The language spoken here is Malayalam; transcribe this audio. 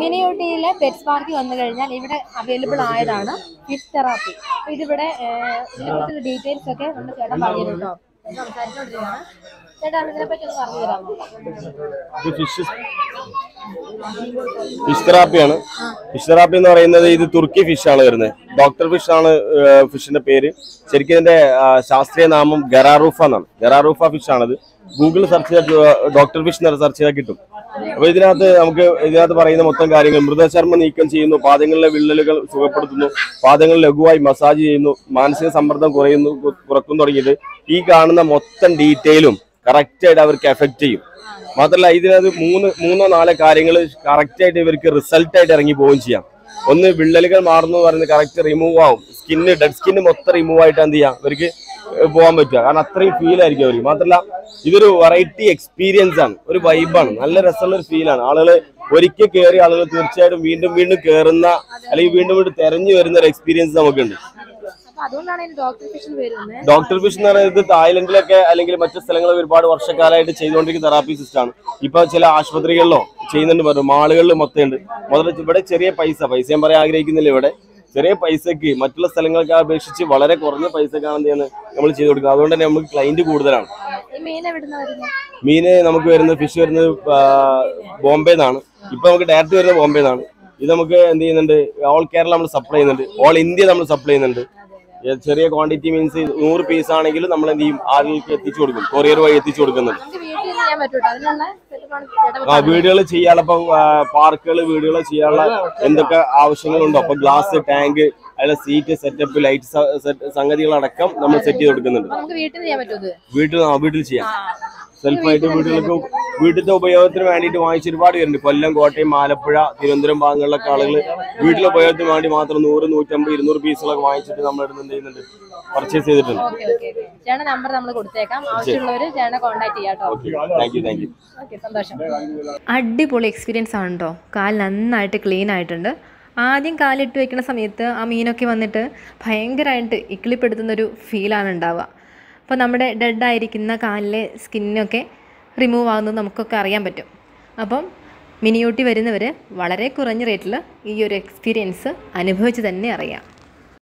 മിനി ഊട്ടിയിലെ പെറ്റ്സ് പാർക്കിൽ വന്നു കഴിഞ്ഞാൽ ഇവിടെ അവൈലബിൾ ആയതാണ് ഫിഷ് തെറാപ്പി അപ്പൊ ഇതിവിടെ ഇതിനെക്കുറിച്ചുള്ള ഡീറ്റെയിൽസ് ഒക്കെ നമ്മുടെ ചേട്ടൻ പറഞ്ഞിട്ടുണ്ടോ സംസാരിച്ചോണ്ടിരിക്കുകയാണ്. ചേട്ടാ ഇതിനെ പറ്റി ഒന്ന് പറഞ്ഞു തരാമോ? ഫിഷ് ഫിഷ് തെറാപ്പിയാണ് ഫിഷ് തെറാപ്പി എന്ന് പറയുന്നത് ഇത് തുർക്കി ഫിഷ് ആണ് വരുന്നത്. ഡോക്ടർ ഫിഷ് ആണ് ഫിഷിന്റെ പേര്. ശരിക്കും ഇതിന്റെ ശാസ്ത്രീയ നാമം ഗറാറൂഫ എന്നാണ്. ഗറാറൂഫ ഫിഷ് ആണത്. ഗൂഗിൾ സെർച്ച് ചെയ്താൽ ഡോക്ടർ ഫിഷ് എന്ന് സെർച്ച് ചെയ്താൽ കിട്ടും. അപ്പൊ ഇതിനകത്ത് നമുക്ക് ഇതിനകത്ത് പറയുന്ന മൊത്തം കാര്യങ്ങൾ. മൃതചർമ്മം നീക്കം ചെയ്യുന്നു പാദങ്ങളിലെ വിള്ളലുകൾ സുഖപ്പെടുത്തുന്നു പാദങ്ങൾ ലഘുവായി മസാജ് ചെയ്യുന്നു മാനസിക സമ്മർദ്ദം കുറയുന്നു കുറക്കും തുടങ്ങിയത് ഈ കാണുന്ന മൊത്തം ഡീറ്റെയിലും കറക്റ്റായിട്ട് അവർക്ക് എഫക്ട് ചെയ്യും. മാത്രമല്ല ഇതിനകത്ത് മൂന്ന് മൂന്നോ നാലോ കാര്യങ്ങൾ കറക്റ്റായിട്ട് ഇവർക്ക് റിസൾട്ടായിട്ട് ഇറങ്ങി പോവുകയും ചെയ്യാം. ഒന്ന് വിള്ളലുകൾ മാറുന്നു പറയുന്നത് കറക്റ്റ് റിമൂവ് ആവും. സ്കിന്ന് ഡെഡ് സ്കിന്ന് മൊത്തം റിമൂവ് ആയിട്ട് എന്ത് ചെയ്യാം? ഇവർക്ക് പോകാൻ പറ്റുക. കാരണം അത്രയും ഫീൽ ആയിരിക്കും അവർക്ക്. മാത്രമല്ല ഇതൊരു വെറൈറ്റി എക്സ്പീരിയൻസ് ആണ്. ഒരു വൈബാണ് നല്ല രസമുള്ള ഒരു ഫീലാണ് ആളുകൾ ഒരിക്കൽ കയറിയ ആളുകൾ തീർച്ചയായിട്ടും വീണ്ടും വീണ്ടും കയറുന്ന അല്ലെങ്കിൽ വീണ്ടും വീണ്ടും തെരഞ്ഞു വരുന്ന ഒരു എക്സ്പീരിയൻസ് നമുക്കുണ്ട്. ഡോക്ടർ ഫിഷ് എന്ന് പറയുന്നത് തായ്ലൻഡിലൊക്കെ അല്ലെങ്കിൽ മറ്റു സ്ഥലങ്ങളിൽ ഒരുപാട് വർഷക്കാലമായിട്ട് ചെയ്തുകൊണ്ടിരിക്കുന്ന തെറാപ്പി സിസ്റ്റം ആണ്. ഇപ്പൊ ചില ആശുപത്രികളിലോ ചെയ്യുന്നുണ്ട് പറഞ്ഞു. മാളുകളിലും മൊത്തം ഉണ്ട് മുതൽ ഇവിടെ ചെറിയ പൈസ. പൈസ ഞാൻ പറയാൻ ആഗ്രഹിക്കുന്നില്ല ഇവിടെ. ചെറിയ പൈസക്ക് മറ്റുള്ള സ്ഥലങ്ങൾക്ക് അപേക്ഷിച്ച് വളരെ കുറഞ്ഞ പൈസക്കാണ് എന്ത് ചെയ്യുന്നത് നമ്മൾ ചെയ്തു കൊടുക്കുന്നത്. അതുകൊണ്ട് തന്നെ നമുക്ക് ക്ലൈന്റ് കൂടുതലാണ്. മീന് നമുക്ക് വരുന്നത് ഫിഷ് വരുന്നത് ബോംബെ നിന്നാണ് ഇപ്പൊ നമുക്ക് ഡയറക്റ്റ് വരുന്നത് ബോംബെ നിന്നാണ് ഇത് നമുക്ക് എന്ത് ചെയ്യുന്നുണ്ട് ഓൾ കേരള നമ്മൾ സപ്ലൈ ചെയ്യുന്നുണ്ട്. ഓൾ ഇന്ത്യ നമ്മൾ സപ്ലൈ ചെയ്യുന്നുണ്ട്. ചെറിയ ക്വാണ്ടിറ്റി മീൻസ് നൂറ് പീസ് ആണെങ്കിൽ നമ്മൾ എന്ത് ചെയ്യും? ആളുകൾക്ക് എത്തിച്ചു കൊടുക്കും. കൊറിയർ വഴി എത്തിച്ചു കൊടുക്കുന്നുണ്ട് ആ വീടുകൾ ചെയ്യാനുള്ള ഇപ്പൊ പാർക്കുകൾ വീടുകൾ ചെയ്യാനുള്ള എന്തൊക്കെ ആവശ്യങ്ങളുണ്ടോ? അപ്പൊ ഗ്ലാസ് ടാങ്ക് അതിലെ സീറ്റ് സെറ്റപ്പ് ലൈറ്റ് സംഗതികളടക്കം നമ്മൾ സെറ്റ് ചെയ്ത് കൊടുക്കുന്നുണ്ട്. നമുക്ക് വീട്ടിൽ ചെയ്യാൻ പറ്റുമോ വീട്ടിൽ ആ വീട്ടിൽ ചെയ്യാം. സെൽഫായിട്ട് വീടുകൾക്ക് വീട്ടിലത്തെ ഉപയോഗത്തിന് വേണ്ടിയിട്ട് വാങ്ങിച്ച് ഒരുപാട് പേരുണ്ട്. കൊല്ലം കോട്ടയം ആലപ്പുഴ തിരുവനന്തപുരം ഭാഗങ്ങളിലൊക്കെ ആളുകൾ വീട്ടിലെ ഉപയോഗത്തിന് വേണ്ടി മാത്രം നൂറ് നൂറ്റമ്പത് ഇരുന്നൂറ് പീസുകളൊക്കെ വാങ്ങിച്ചിട്ട് നമ്മൾ ഇടുന്ന എന്ത് ചെയ്യുന്നുണ്ട്? പർച്ചേസ് ചെയ്തിട്ടുണ്ട്. ഓക്കെ ഓക്കെ ചേട്ടൻ നമ്പർ നമ്മൾ കൊടുത്തേക്കാം. ആവശ്യമുള്ളവർ ചേട്ടനെ കോൺടാക്ട് ചെയ്യാം അടിപൊളി എക്സ്പീരിയൻസ് ആണ് കേട്ടോ കാൽ നന്നായിട്ട് ക്ലീൻ ആയിട്ടുണ്ട്. ആദ്യം കാലിട്ട് വെക്കുന്ന സമയത്ത് ആ മീനൊക്കെ വന്നിട്ട് ഭയങ്കരമായിട്ട് ഇക്കിളിപ്പെടുത്തുന്നൊരു ഫീലാണ് ഉണ്ടാവുക. അപ്പോൾ നമ്മുടെ ഡെഡ് ആയിരിക്കുന്ന കാലിലെ സ്കിന്നൊക്കെ റിമൂവ് ആകുന്നത് നമുക്കൊക്കെ അറിയാൻ പറ്റും. അപ്പം മിനിയൂട്ടി വരുന്നവർ വളരെ കുറഞ്ഞ റേറ്റിൽ ഈ ഒരു എക്സ്പീരിയൻസ് അനുഭവിച്ച് തന്നെ അറിയാം.